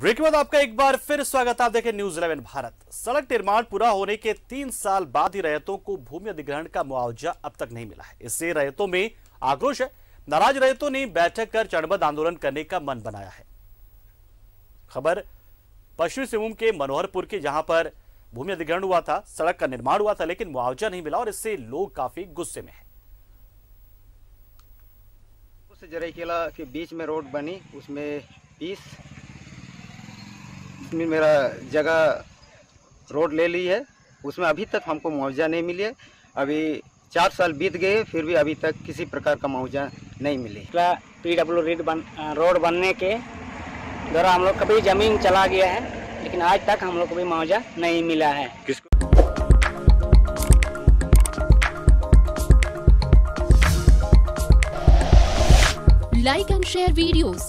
Break के बाद आपका एक बार फिर स्वागत आप देखें न्यूज़ इलेवन भारत। सड़क निर्माण पूरा होने के तीन साल बाद ही रैयतों को भूमि अधिग्रहण का मुआवजा अब तक नहीं मिला है। इससे रैयतों में आक्रोश है। नाराज़ रैयतों ने बैठक कर चरणबद्ध आंदोलन करने का मन बनाया है। खबर, पश्चिमी सिंहभूम के मनोहरपुर की जहाँ पर भूमि अधिग्रहण हुआ था, सड़क का निर्माण हुआ था, लेकिन मुआवजा नहीं मिला और इससे लोग काफ़ी गुस्से में है। उस जरईकेला के बीच में रोड बनी, उसमें उसमें मेरा जगह रोड ले ली है। उसमें अभी तक हमको मुआवजा नहीं मिली है। अभी चार साल बीत गए फिर भी अभी तक किसी प्रकार का मुआवजा नहीं मिली। पी डब्ल्यू रेड बन रोड बनने के द्वारा हम लोग का भी ज़मीन चला गया है लेकिन आज तक हम लोग को भी मुआवजा नहीं मिला है। Like and share videos,